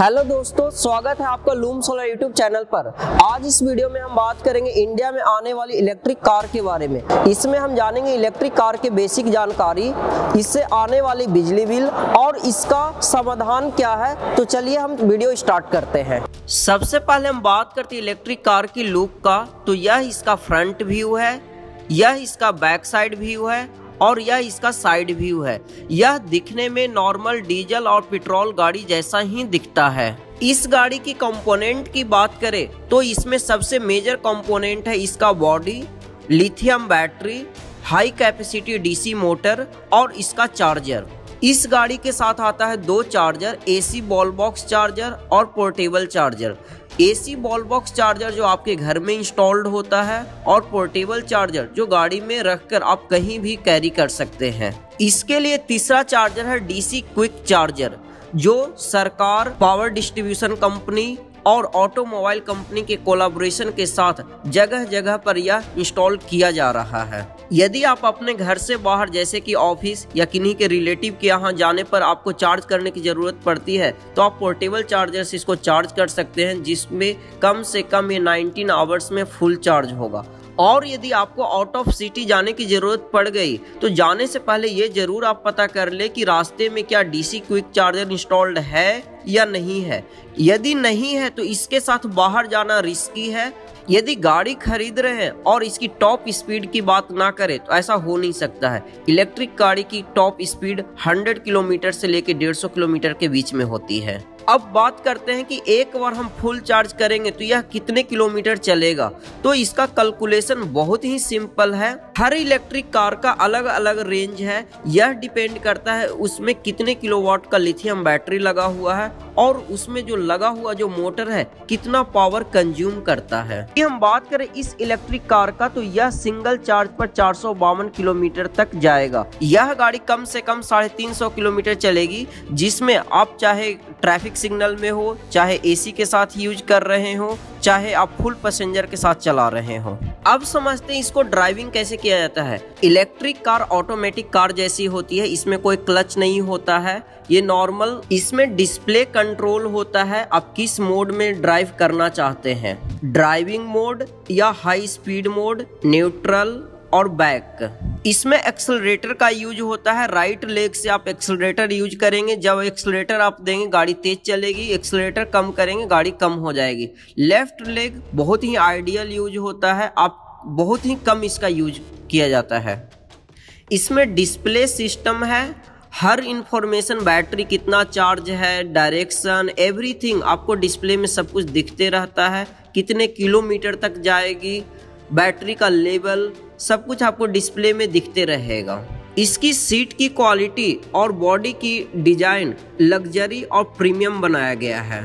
Hello दोस्तों, स्वागत है आपका लूम सोलर यूट्यूब चैनल पर। आज इस वीडियो में हम बात करेंगे इंडिया में आने वाली इलेक्ट्रिक कार के बारे में। इसमें हम जानेंगे इलेक्ट्रिक कार के बेसिक जानकारी, इससे आने वाली बिजली बिल और इसका समाधान क्या है। तो चलिए हम वीडियो स्टार्ट करते हैं। सबसे पहले हम बात करते हैं इलेक्ट्रिक कार की लुक का। तो यह इसका फ्रंट व्यू है, यह इसका बैक साइड व्यू है और यह इसका साइड व्यू है। यह दिखने में नॉर्मल डीजल और पेट्रोल गाड़ी जैसा ही दिखता है। इस गाड़ी की कंपोनेंट की बात करें तो इसमें सबसे मेजर कंपोनेंट है इसका body lithium battery high capacity DC motor और इसका चार्जर इस गाड़ी के साथ आता है दो charger AC wall box charger और portable charger AC wall box charger जो आपके घर में इंस्टॉल्ड होता है और पोर्टेबल चार्जर जो गाड़ी में रखकर आप कहीं भी कैरी कर सकते हैं। इसके लिए तीसरा चार्जर है डीसी क्विक चार्जर जो सरकार पावर डिस्ट्रीब्यूशन कंपनी और ऑटोमोबाइल कंपनी के कोलाबोरेशन के साथ जगह जगह पर यह इंस्टॉल किया जा रहा है। यदि आप अपने घर से बाहर, जैसे कि ऑफ़िस या किन्हीं के रिलेटिव के यहाँ जाने पर आपको चार्ज करने की ज़रूरत पड़ती है तो आप पोर्टेबल चार्जर से इसको चार्ज कर सकते हैं, जिसमें कम से कम ये 19 आवर्स में फुल चार्ज होगा। और यदि आपको आउट ऑफ़ सिटी जाने की ज़रूरत पड़ गई तो जाने से पहले ये ज़रूर आप पता कर ले कि रास्ते में क्या डीसी क्विक चार्जर इंस्टॉल्ड है या नहीं है। यदि नहीं है तो इसके साथ बाहर जाना रिस्की है। यदि गाड़ी खरीद रहे हैं और इसकी टॉप स्पीड की बात ना करें तो ऐसा हो नहीं सकता है। इलेक्ट्रिक गाड़ी की टॉप स्पीड 100 किलोमीटर से लेकर 150 किलोमीटर के बीच में होती है। अब बात करते हैं कि एक बार हम फुल चार्ज करेंगे तो यह कितने किलोमीटर चलेगा? तो इसका कैलकुलेशन बहुत ही सिंपल है। हर इलेक्ट्रिक कार का अलग अलग रेंज है। यह डिपेंड करता है उसमें कितने किलोवाट का लिथियम बैटरी लगा हुआ है। और उसमें जो लगा हुआ जो मोटर है, कितना पावर कंज्यूम करता है। कि हम बात करें इस इलेक्ट्रिक कार का तो यह सिंगल चार्ज पर चार सौ बावन किलोमीटर तक जाएगा। यह गाड़ी कम से कम साढ़े किलोमीटर चलेगी, जिसमें आप चाहे ट्रैफ़िक सिग्नल में हो, चाहे एसी के साथ यूज़ कर रहे हो, चाहे आप फुल पैसेंजर के साथ चला रहे हो। अब समझते हैं इसको ड्राइविंग कैसे किया जाता है। इलेक्ट्रिक कार ऑटोमेटिक कार जैसी होती है, इसमें कोई क्लच नहीं होता है, ये नॉर्मल इसमें डिस्प्ले कंट्रोल होता है, आप किस मोड में ड्राइव करना चाहते हैं? ड्राइविंग मोड या हाई स्पीड मोड न्यूट्रल और बैक इसमें एक्सलरेटर का यूज़ होता है राइट लेग से आप एक्सलरेटर यूज़ करेंगे, जब एक्सलरेटर आप देंगे, गाड़ी तेज चलेगी एक्सलरेटर कम करेंगे, गाड़ी कम हो जाएगी। लेफ़्ट लेग बहुत ही आइडियल यूज़ होता है, आप बहुत ही कम इसका यूज़ किया जाता है। इसमें डिस्प्ले सिस्टम है हर इंफॉर्मेशन बैटरी कितना चार्ज है डायरेक्शन एवरीथिंग आपको डिस्प्ले में सब कुछ दिखते रहता है। कितने किलोमीटर तक जाएगी बैटरी का लेवल सब कुछ आपको डिस्प्ले में दिखते रहेगा। इसकी सीट की क्वालिटी और बॉडी की डिज़ाइन लग्जरी और प्रीमियम बनाया गया है।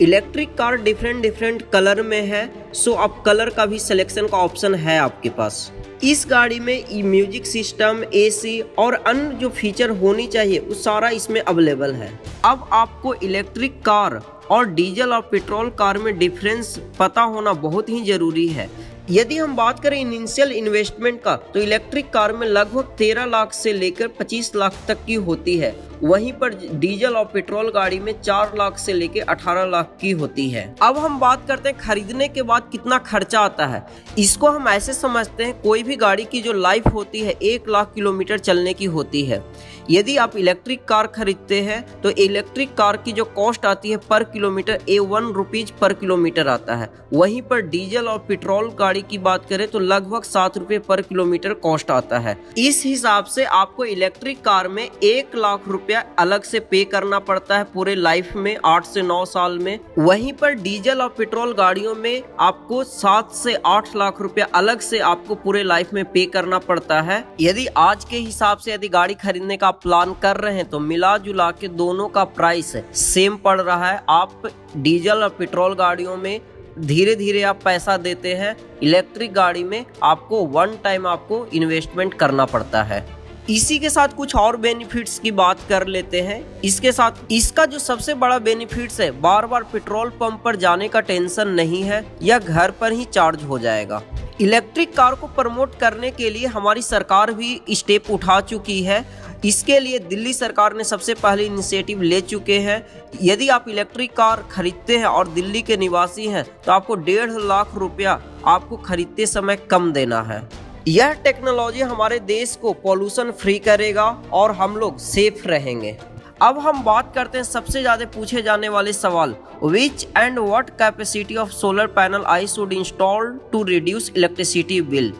Electric car different different colour में है। सो अब कलर का भी सिलेक्शन का ऑप्शन है आपके पास। इस गाड़ी में म्यूज़िक सिस्टम, एसी और अन्य जो फीचर होनी चाहिए, वो सारा इसमें अवेलेबल है। अब आपको इलेक्ट्रिक कार और डीजल और पेट्रोल कार में डिफरेंस पता होना बहुत ही ज़रूरी है। यदि हम बात करें इनिशियल इन्वेस्टमेंट का तो इलेक्ट्रिक कार में लगभग 13 लाख से लेकर 25 लाख तक की होती है। वहीं पर डीजल और पेट्रोल गाड़ी में 4 लाख से लेकर 18 लाख की होती है। अब हम बात करते हैं खरीदने के बाद कितना खर्चा आता है। इसको हम ऐसे समझते हैं, कोई भी गाड़ी की जो लाइफ होती है, एक लाख किलोमीटर चलने की होती है। यदि आप इलेक्ट्रिक कार खरीदते हैं तो इलेक्ट्रिक कार की जो कॉस्ट आती है per kilometre, a one rupees per kilometre आता है। वहीं पर डीजल और पेट्रोल गाड़ी की बात करें तो लगभग सात रुपए पर किलोमीटर कॉस्ट आता है। इस हिसाब से आपको इलेक्ट्रिक कार में एक लाख रुपया अलग से पे करना पड़ता है पूरे लाइफ में, आठ से नौ साल में। वहीं पर डीजल और पेट्रोल गाड़ियों में आपको सात से आठ लाख रुपया अलग से आपको पूरे लाइफ में पे करना पड़ता है। यदि आज के हिसाब से यदि गाड़ी खरीदने का प्लान कर रहे हैं तो मिला जुला के दोनों का प्राइस सेम पड़ रहा है। आप डीजल और पेट्रोल गाड़ियों में धीरे धीरे आप पैसा देते हैं इलेक्ट्रिक गाड़ी में आपको वन टाइम आपको इन्वेस्टमेंट करना पड़ता है। इसी के साथ कुछ और बेनिफिट्स की बात कर लेते हैं। इसके साथ, इसका जो सबसे बड़ा बेनिफिट्स है बार बार पेट्रोल पंप पर जाने का टेंशन नहीं है यह घर पर ही चार्ज हो जाएगा। इलेक्ट्रिक कार को प्रमोट करने के लिए हमारी सरकार भी स्टेप उठा चुकी है। इसके लिए दिल्ली सरकार ने सबसे पहले इनिशिएटिव ले चुके हैं। यदि आप इलेक्ट्रिक कार खरीदते हैं और दिल्ली के निवासी हैं तो आपको डेढ़ लाख रुपया आपको खरीदते समय कम देना है। यह टेक्नोलॉजी हमारे देश को पॉल्यूशन फ्री करेगा और हम लोग सेफ़ रहेंगे। अब हम बात करते हैं सबसे ज़्यादा पूछे जाने वाले सवाल which and what capacity of solar panel I should install to reduce electricity bill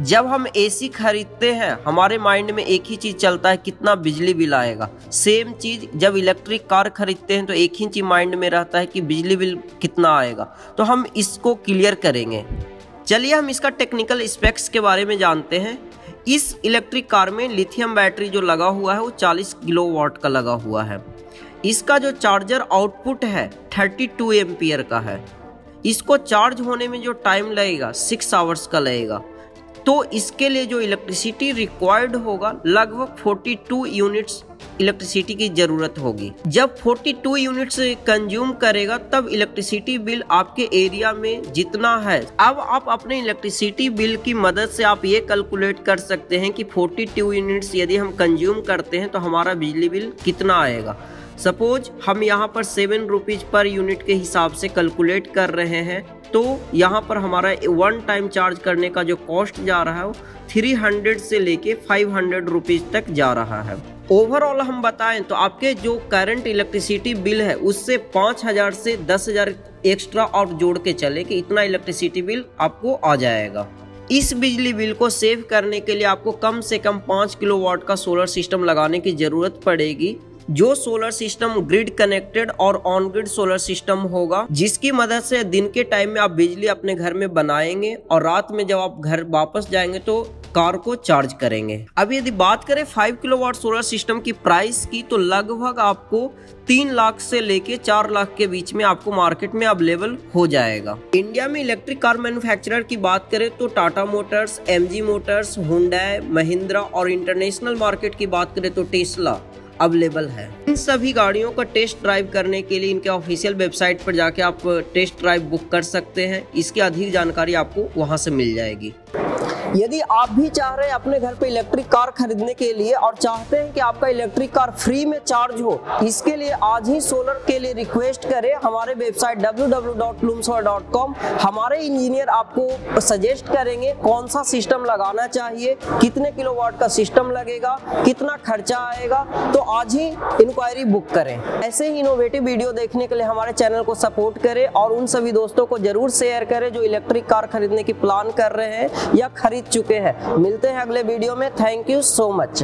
जब हम एसी खरीदते हैं, हमारे माइंड में एक ही चीज़ चलता है, कितना बिजली बिल आएगा। सेम चीज़, जब इलेक्ट्रिक कार खरीदते हैं तो एक ही चीज़ माइंड में रहता है कि बिजली बिल कितना आएगा। तो हम इसको क्लियर करेंगे। चलिए हम इसका टेक्निकल स्पेक्स के बारे में जानते हैं। इस इलेक्ट्रिक कार में लिथियम बैटरी जो लगा हुआ है, वो 40 किलो वाट का लगा हुआ है। इसका जो चार्जर आउटपुट है 32 एम्पियर का है। इसको चार्ज होने में जो टाइम लगेगा सिक्स आवर्स का लगेगा। तो इसके लिए जो इलेक्ट्रिसिटी रिक्वायर्ड होगा, लगभग 42 यूनिट्स इलेक्ट्रिसिटी की ज़रूरत होगी। जब 42 यूनिट्स कंज्यूम करेगा, तब इलेक्ट्रिसिटी बिल आपके एरिया में जितना है। अब आप अपने इलेक्ट्रिसिटी बिल की मदद से आप ये कैलकुलेट कर सकते हैं कि 42 यूनिट्स यदि हम कंज्यूम करते हैं तो हमारा बिजली बिल कितना आएगा। सपोज़ हम यहाँ पर सेवन रुपीज़ पर यूनिट के हिसाब से कैलकुलेट कर रहे हैं तो यहाँ पर हमारा वन टाइम चार्ज करने का जो कॉस्ट जा रहा है, वो थ्री हंड्रेड से लेके फाइव हंड्रेड रुपीज़ तक जा रहा है। ओवरऑल हम बताएँ तो आपके जो करंट इलेक्ट्रिसिटी बिल है, उससे पाँच हज़ार से दस हज़ार एक्स्ट्रा और जोड़ के चले कि इतना इलेक्ट्रिसिटी बिल आपको आ जाएगा। इस बिजली बिल को सेव करने के लिए आपको कम से कम पाँच किलोवाट का सोलर सिस्टम लगाने की ज़रूरत पड़ेगी। जो सोलर सिस्टम ग्रिड कनेक्टेड और ऑन ग्रिड सोलर सिस्टम होगा, जिसकी मदद से दिन के टाइम में आप बिजली अपने घर में बनाएँगे और रात में जब आप घर वापस जाएँगे तो कार को चार्ज करेंगे। अब यदि बात करें फाइव किलोवाट सोलर सिस्टम की प्राइस की तो लगभग आपको तीन लाख से लेके चार लाख के बीच में आपको मार्केट में अवेलेबल हो जाएगा। इंडिया में इलेक्ट्रिक कार मैन्युफैक्चरर की बात करें तो टाटा मोटर्स एमजी मोटर्स हुंडा महिंद्रा और इंटरनेशनल मार्केट की बात करें तो टेस्ला अवेलेबल है। इन सभी गाड़ियों का टेस्ट ड्राइव करने के लिए इनके ऑफिशियल वेबसाइट पर जाके आप टेस्ट ड्राइव बुक कर सकते हैं। इसकी अधिक जानकारी आपको वहाँ से मिल जाएगी। यदि आप भी चाह रहे हैं अपने घर पे इलेक्ट्रिक कार खरीदने के लिए और चाहते हैं कि आपका इलेक्ट्रिक कार फ्री में चार्ज हो, इसके लिए आज ही सोलर के लिए रिक्वेस्ट करें। हमारे वेबसाइट www.lumsor.com हमारे इंजीनियर आपको सजेस्ट करेंगे कौन सा सिस्टम लगाना चाहिए, कितने किलोवाट का सिस्टम लगेगा, कितना खर्चा आएगा। तो आज ही इंक्वायरी बुक करें। ऐसे ही इनोवेटिव वीडियो देखने के लिए हमारे चैनल को सपोर्ट करें और उन सभी दोस्तों को ज़रूर शेयर करें जो इलेक्ट्रिक कार खरीदने की प्लान कर रहे हैं या खरीद चुके हैं। मिलते हैं अगले वीडियो में। Thank you so much